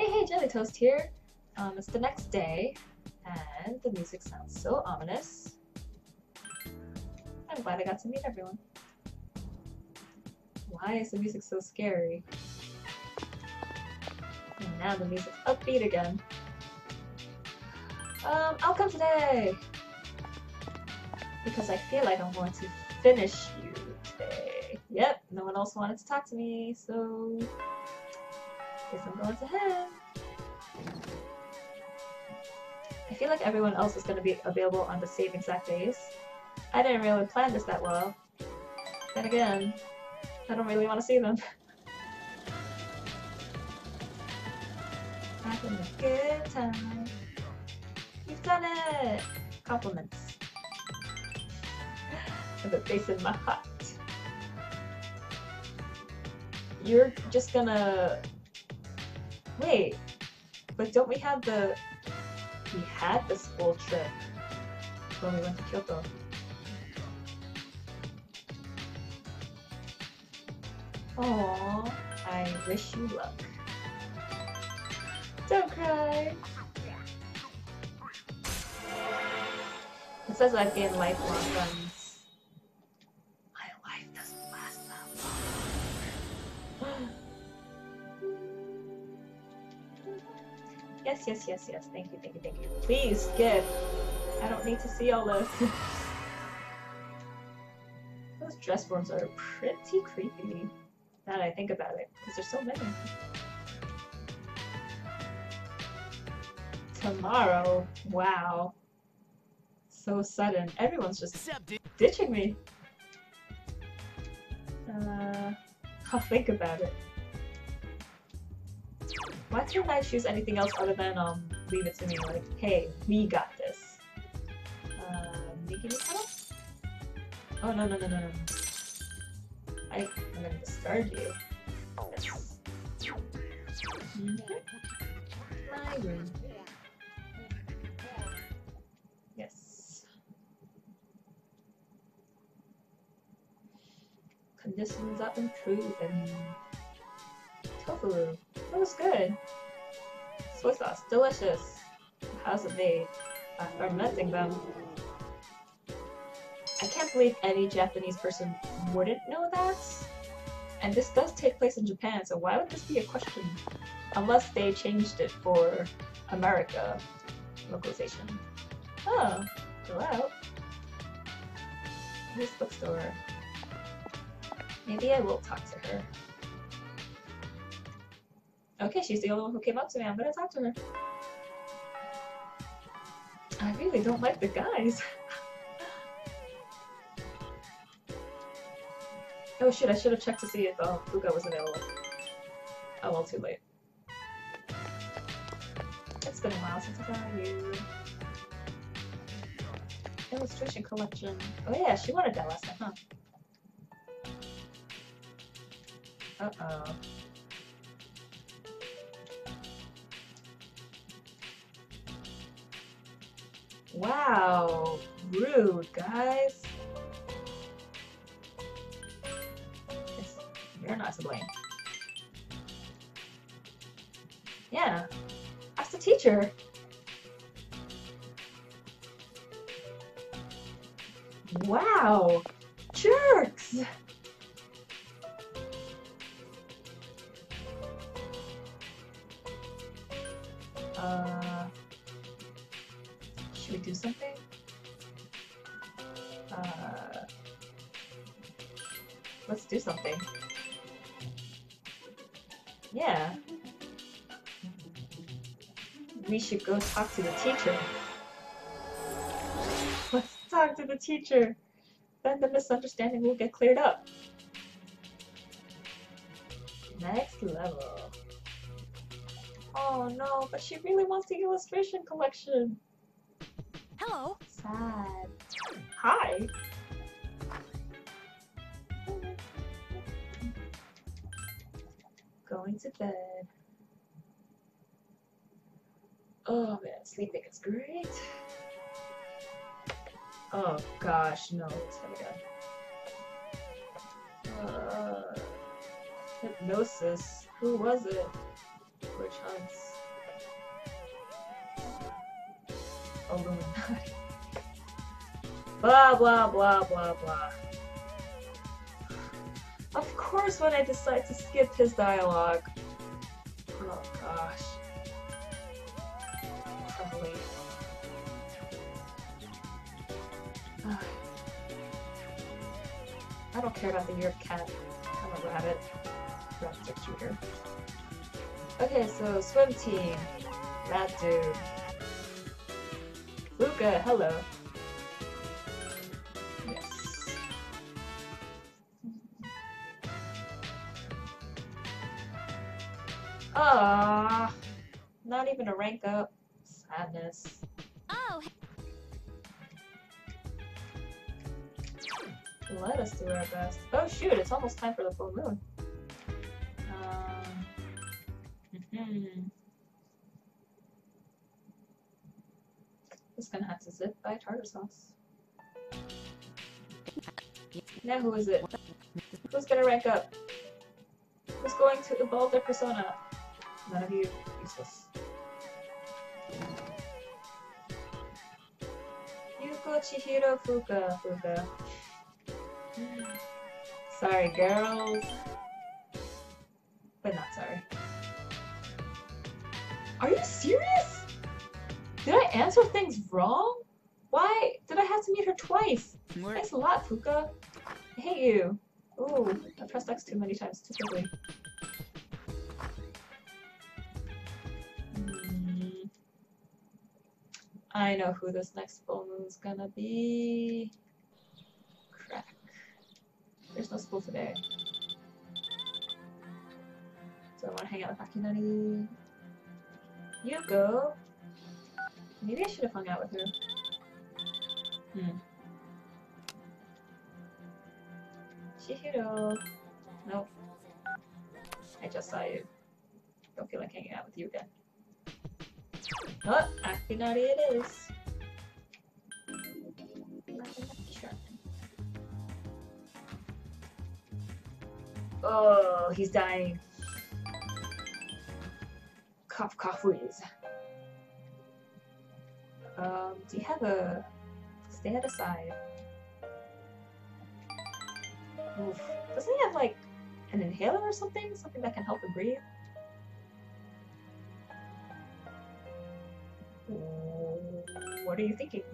Hey, hey, Jelly Toast here. Um, it's the next day, and the music sounds so ominous. I'm glad I got to meet everyone. Why is the music so scary? And now the music's upbeat again. Um, I'll come today! Because I feel like I'm going to finish you today. Yep, no one else wanted to talk to me, so... Guess I'm going to him. Feel like everyone else is going to be available on the same exact days. I didn't really plan this that well. Then again, I don't really want to see them. Having a good time. You've done it! Compliments. And the face in my heart. You're just gonna... Wait, but don't we have the... Had the school trip when we went to Kyoto. Aww, I wish you luck. Don't cry! It says I've gained lifelong friends. Yes, yes, yes. Thank you, thank you, thank you. Please skip. I don't need to see all this. Those dress forms are pretty creepy. Now that I think about it, because there's so many. Tomorrow, wow. So sudden. Everyone's just ditching me. Uh, I'll think about it. Why can't I choose anything else other than um leave it to me? Like, hey, we got this. Uh, Miki Oh no no no no no. I, I'm gonna discard you. Yes. Mm -hmm. Yes. Conditions are improving. Tofu. That was good. Soy sauce. Delicious. How's it made? I'm fermenting them. I can't believe any Japanese person wouldn't know that. And this does take place in Japan, so why would this be a question? Unless they changed it for America localization. Oh, go out. This bookstore. Maybe I will talk to her. Okay, she's the only one who came up to me. I'm gonna talk to her. I really don't like the guys. Oh shit, I should have checked to see if uh, Fuka was available. Oh well, too late. It's been a while since I saw you. Illustration collection. Oh yeah, she wanted that last time, huh? Uh-oh. Wow, rude, guys. You're not to blame. Yeah, ask the teacher. Let's do something. Yeah. We should go talk to the teacher. Let's talk to the teacher. Then the misunderstanding will get cleared up. Next level. Oh no, but she really wants the illustration collection. Hello. Sad. Hi. To bed. Oh man, sleeping is great. Oh gosh, no, it's gonna go. Uh, hypnosis. Who was it? Witch hunts. Illuminati. Blah blah blah blah blah. Of course when I decide to skip his dialogue. Oh gosh. Probably. I don't care about the year of cat. I'm a rabbit. Rabbit six shooter. Okay, so swim team. That dude. Luca, hello. Ah, not even a rank up. Sadness. Oh, Let us do our best. Oh shoot, it's almost time for the full moon. Um, mhm. Just gonna have to zip by tartar sauce. Now who is it? Who's gonna rank up? Who's going to evolve their persona? None of you. Useless. Yuko Chihiro Fuka Fuka. Sorry, girls. But not sorry. Are you serious? Did I answer things wrong? Why did I have to meet her twice? Thanks a lot, Fuka. I hate you. Ooh, I pressed X too many times too quickly. I know who this next full moon's gonna be. Crack. There's no school today. So I want to hang out with Akinari. Yuko. Maybe I should have hung out with her. Hmm. Chihiro. Nope. I just saw you. Don't feel like hanging out with you again. Oh, Akinari it is. Oh, he's dying. Cough, cough, wheeze. Um, do you have a... Stay at a side. Oof. Doesn't he have, like, an inhaler or something? Something that can help him breathe? What are you thinking?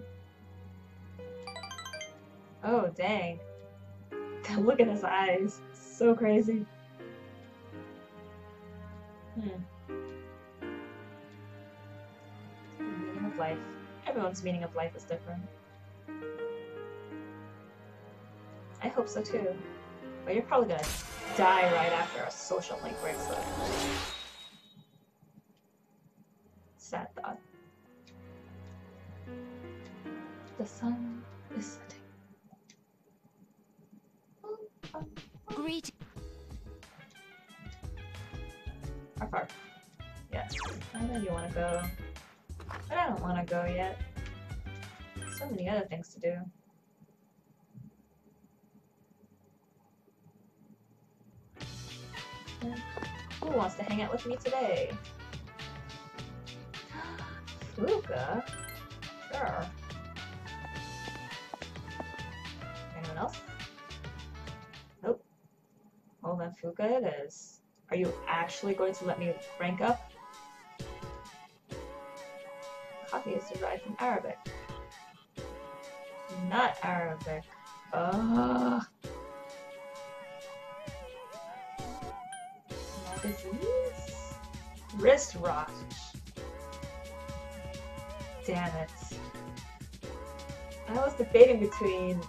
Oh, dang. Look at his eyes. So crazy. Hmm. Meaning of life. Everyone's meaning of life is different. I hope so too. But you're probably gonna die right after a social link bracelet. Sad The sun is setting. greet. Arf, arf. Yes, I know you want to go. But I don't want to go yet. So many other things to do. Who wants to hang out with me today? Fuka? Sure. Fuka it is. Are you actually going to let me rank up? Coffee is derived from Arabic. Not Arabic. Ugh. Magazines? Wristwatch. Damn it. I was debating between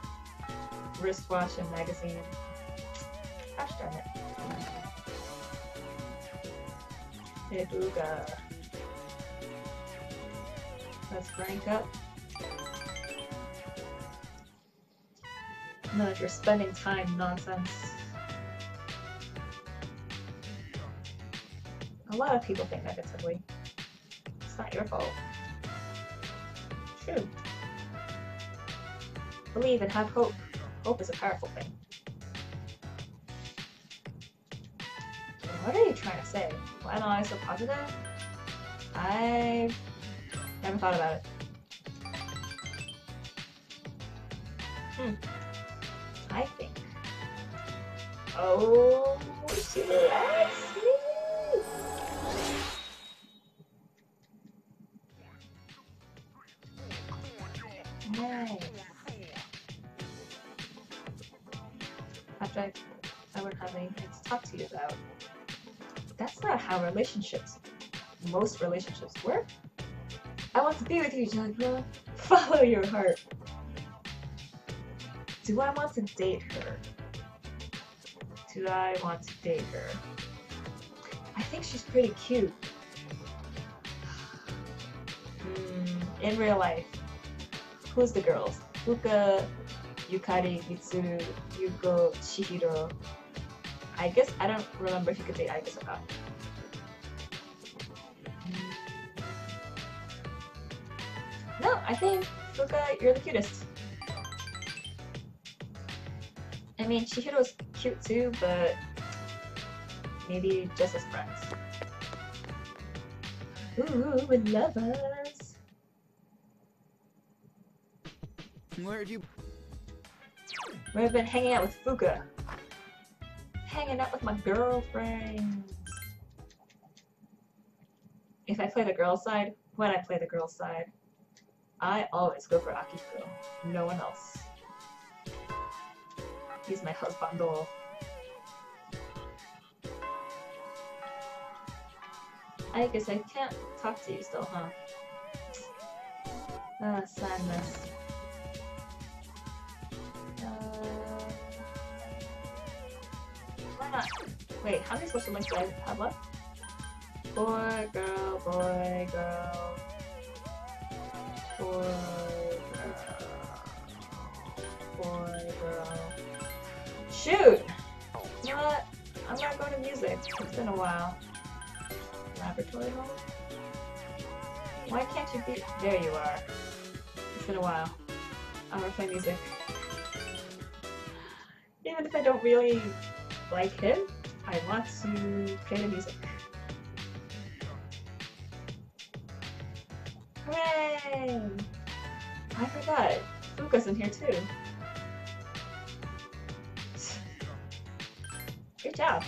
wristwatch and magazine. Gosh darn it. Let's rank up. None of your spending time nonsense. A lot of people think negatively. It's not your fault. True. Believe and have hope. Hope is a powerful thing. What are you trying to say? Why am I so positive? I never thought about it. Hmm. I think. Oh, she relationships, most relationships work. I want to be with you, Jagna. Follow your heart. Do I want to date her? Do I want to date her? I think she's pretty cute. Hmm, in real life, who's the girls? Fuka, Yukari, Mitsuru, Yuko, Chihiro. I guess I don't remember if you could date Aigis or not. I think Fuka, you're the cutest. I mean, Chihiro's cute too, but maybe just as friends. Ooh, we're lovers. Where have you? We've been hanging out with Fuka. Hanging out with my girlfriends. If I play the girl side, when I play the girl side, I always go for Akihiko, No one else. He's my husband. I guess I can't talk to you still, huh? Ah, sadness. Uh, why not? Wait, how many social links do I have left? Boy, girl, boy, girl. Boy, girl. Shoot! You know what? I'm not going to go to music. It's been a while. Laboratory home? Why can't you be- There you are. It's been a while. I'm gonna play music. Even if I don't really like him, I want to play the music. Hooray! I forgot. Fuka's in here too. Good job.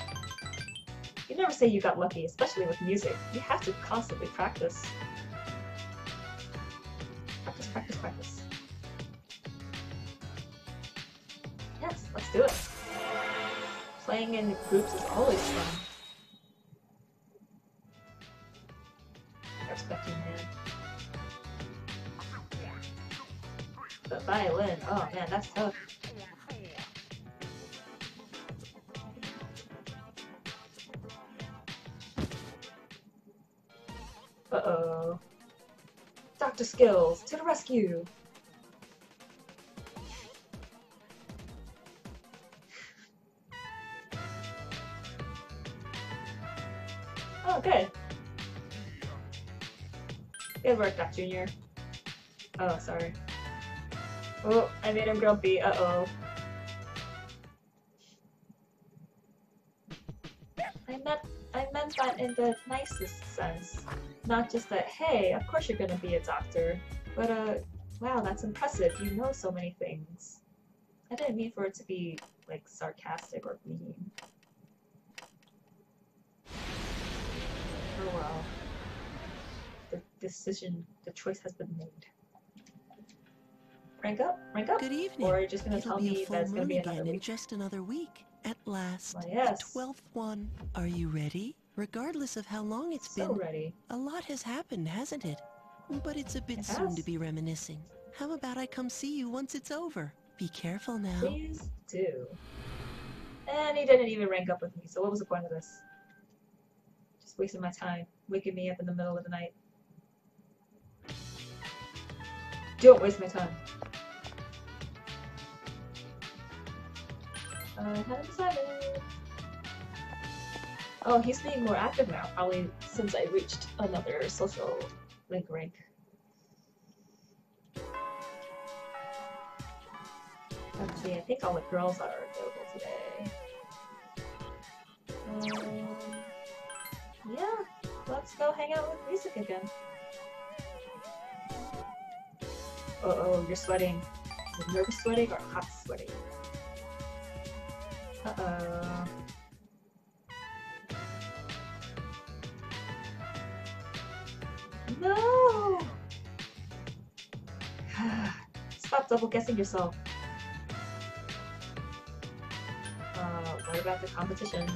You never say you got lucky, especially with music. You have to constantly practice. Practice, practice, practice. Yes, let's do it. Playing in groups is always fun. Uh-oh. Dr. Skills, to the rescue! Oh, good. Good work, Doc Junior. Oh, sorry. Oh, I made him grumpy. Uh-oh. In the nicest sense. Not just that, hey, of course you're gonna be a doctor, but uh, wow, that's impressive. You know so many things. I didn't mean for it to be, like, sarcastic or mean. Oh well. The decision, the choice has been made. Rank up? Rank up? Good evening. Or are you just gonna It'll tell be me that it's gonna be another again in just another week. At last, Why, yes. the twelfth one. Are you ready? Regardless of how long it's So been, ready. a lot has happened, hasn't it? But it's a bit It soon to be reminiscing. How about I come see you once it's over? Be careful now. Please do. And he didn't even rank up with me, so what was the point of this? Just wasting my time, waking me up in the middle of the night. Don't waste my time. I haven't decided. Oh, he's being more active now, probably since I reached another social link rank. Let's see, I think all the girls are available today. Um, yeah, let's go hang out with music again. Uh oh, you're sweating. Nervous sweating or hot sweating? Uh double guessing yourself. Uh, what about the competition?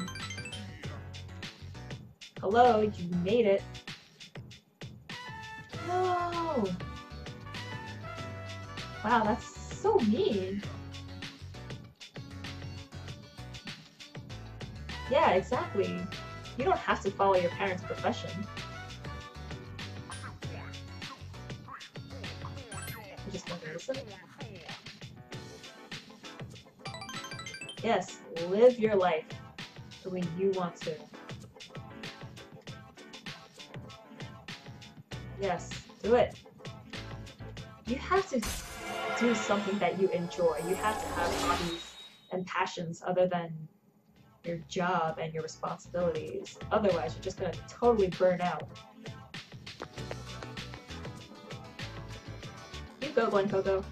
Hello, you made it. No! Wow, that's so mean. Yeah, exactly. You don't have to follow your parents' profession. You just want to listen. Yes, live your life the way you want to. Yes, do it. You have to do something that you enjoy. You have to have hobbies and passions other than your job and your responsibilities. Otherwise, you're just gonna totally burn out. You go, Glen Coco.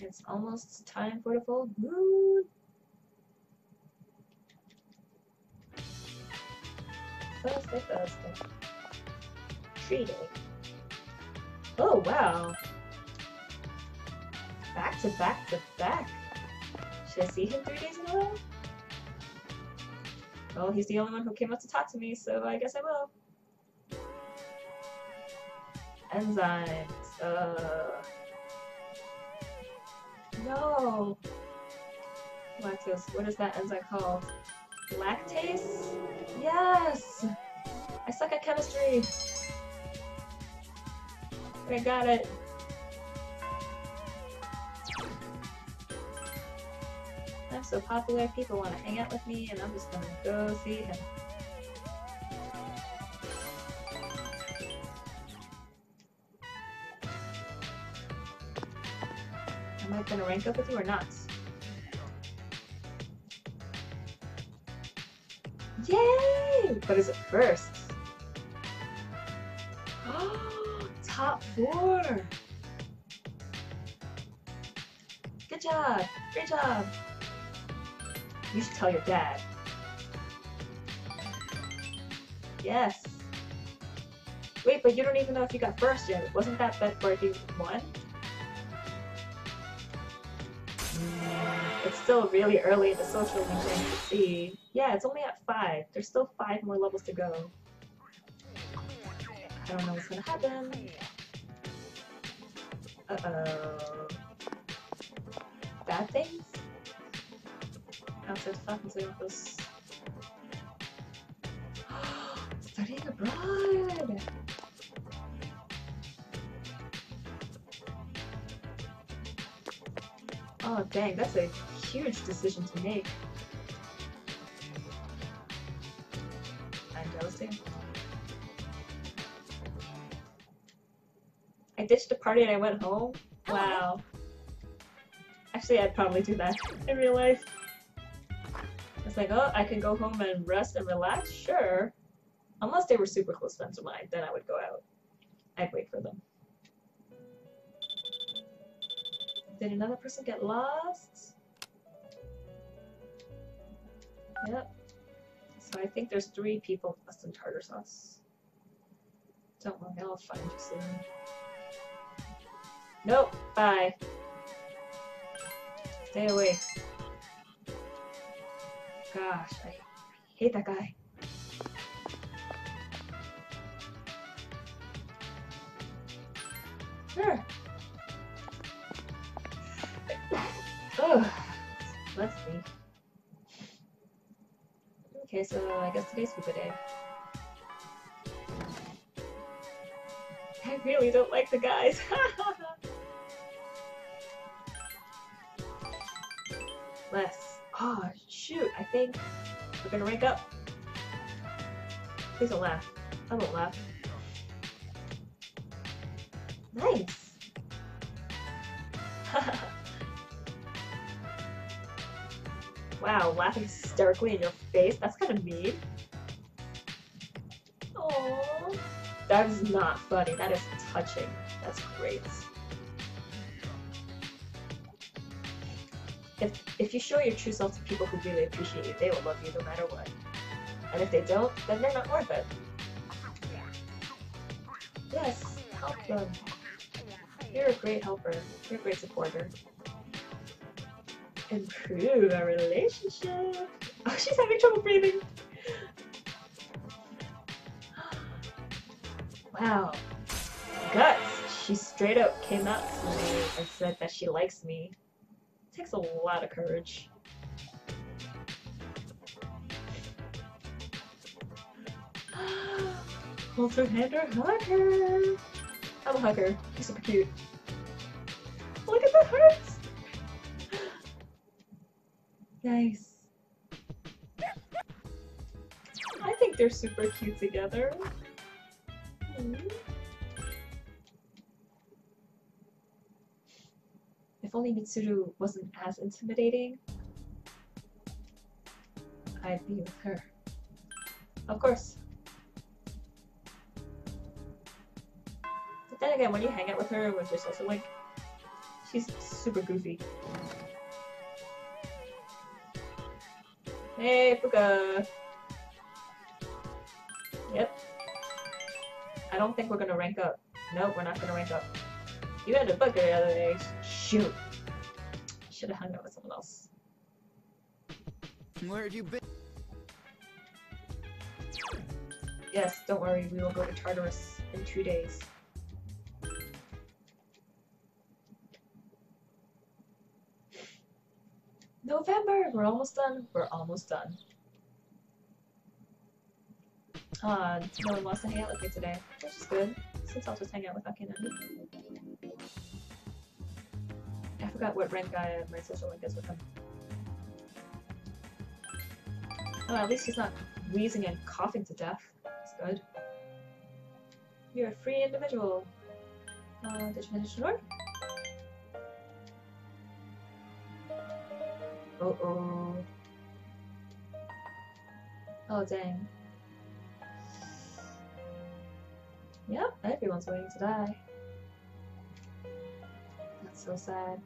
It's almost time for the full moon. Thursday, Thursday. Tree day. Oh, wow. Back to back to back. Should I see him three days in a row? Well, he's the only one who came up to talk to me, so I guess I will. Enzymes. Uh. No. Lactose. What is that enzyme called? Lactase? Yes! I suck at chemistry. I got it. I'm so popular, people want to hang out with me, and I'm just gonna go see him. Gonna rank up with you or not? Yay! But is it first? Oh, Top four! Good job! Great job! You should tell your dad. Yes! Wait, but you don't even know if you got first yet. Wasn't that bet if you won? Still really early in the social link to see. Yeah, it's only at 5. There's still 5 more levels to go. I don't know what's gonna happen. Uh-oh. Bad things? Outside talking to this. Studying abroad! Oh dang, that's a huge decision to make. I'm jealous. I ditched the party and I went home? Wow. Actually, I'd probably do that in real life. It's like, oh, I can go home and rest and relax? Sure. Unless they were super close friends of mine, then I would go out. I'd wait for them. Did another person get lost? Yep. So I think there's three people lost in tartar sauce. Don't worry, I'll find you soon. Nope, bye. Stay away. Gosh, I hate that guy. Sure. Ugh. So I guess today's Scuba Day. I really don't like the guys. Less. Oh, shoot. I think we're gonna rank up. Please don't laugh. I won't laugh. Nice. Laughing hysterically in your face? That's kind of mean. Aww. That is not funny. That is touching. That's great. If, if you show your true self to people who really appreciate you, they will love you no matter what. And if they don't, then they're not worth it. Yes, help them. You're a great helper. You're a great supporter. Improve our relationship. Oh, she's having trouble breathing. Wow. Guts. She straight up came out to me and said that she likes me. It takes a lot of courage. Hold her hand or hug her. I'm a hugger. He's super cute. Look at the hearts! Nice. I think they're super cute together. Hmm. If only Mitsuru wasn't as intimidating, I'd be with her. Of course. But then again, when you hang out with her with just also like, she's super goofy. Hey, Fuka! Yep. I don't think we're gonna rank up. Nope, we're not gonna rank up. You had a bugger the other day. Shoot. Should have hung out with someone else. Where have you been? Yes, don't worry, we will go to Tartarus in two days. We're almost done. We're almost done. Uh, no one wants to hang out with me today, which is good, since I'll just hang out with Akina. I forgot what rank I my social link is with him. Oh, at least he's not wheezing and coughing to death. That's good. You're a free individual. Uh, did you finish the door? Uh oh. Oh dang. Yep, everyone's waiting to die. That's so sad.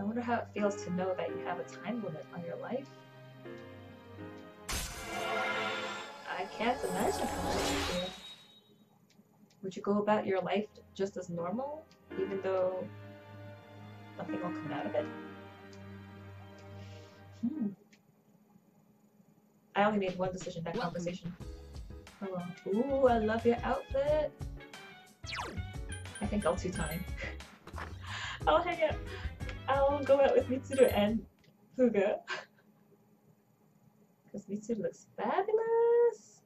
I wonder how it feels to know that you have a time limit on your life. I can't imagine how that would feel. Would you go about your life just as normal, even though nothing will come out of it? Hmm. I only made one decision that Welcome. conversation. Oh. Ooh, I love your outfit. I think I'll two time. I'll hang out. I'll go out with Mitsuru and Fuka. Because Mitsuru looks fabulous.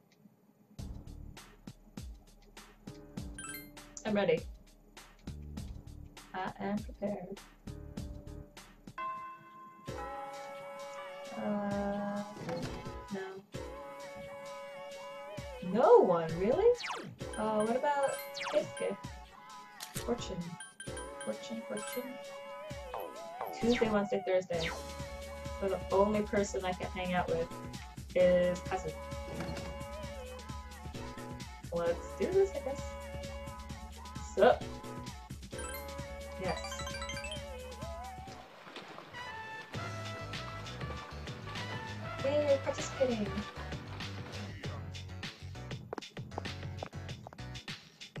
I'm ready. I am prepared. Uh, no. No one, really? Uh, what about Keisuke? Fortune. Fortune, fortune. Tuesday, Wednesday, Thursday. So the only person I can hang out with is Kazu. Let's do this, I guess. Sup? Yes. Participating!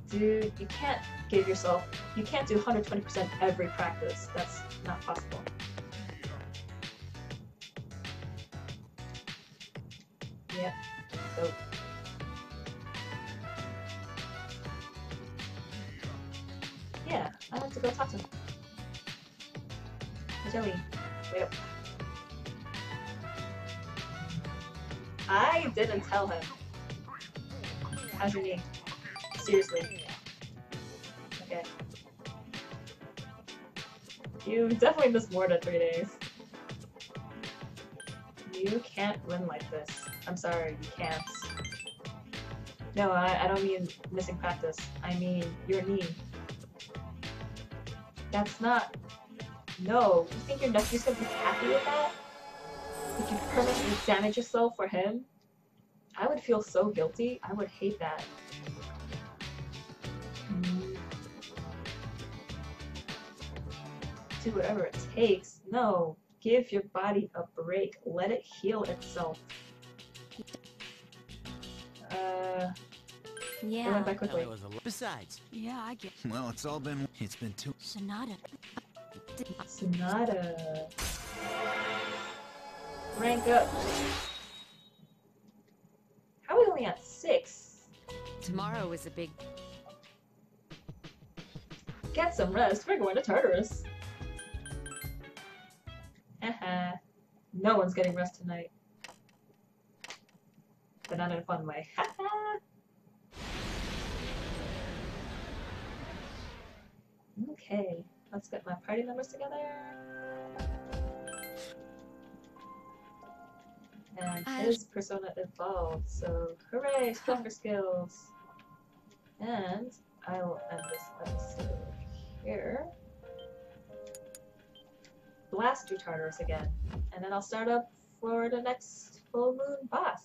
Dude, you can't give yourself, you can't do 120% every practice. That's not possible. You definitely missed more than three days. You can't win like this. I'm sorry, you can't. No, I, I don't mean missing practice. I mean your knee. That's not No. You think your nephew's gonna be happy with that? If you permanently damage yourself for him? I would feel so guilty. I would hate that. Do whatever it takes. No. Give your body a break. Let it heal itself. Uh, I Yeah. went back quickly. was a Besides, Yeah, I get Well, it's all been. It's been too. Sonata. Sonata. Rank up. How are we only at six? Tomorrow is a big. Get some rest. We're going to Tartarus. No one's getting rest tonight. But not in a fun way. Haha. okay, let's get my party members together. And his persona evolved, so hooray, Stalker skills! And I will end this episode here. Blast through Tartarus again, and then I'll start up for the next full moon boss.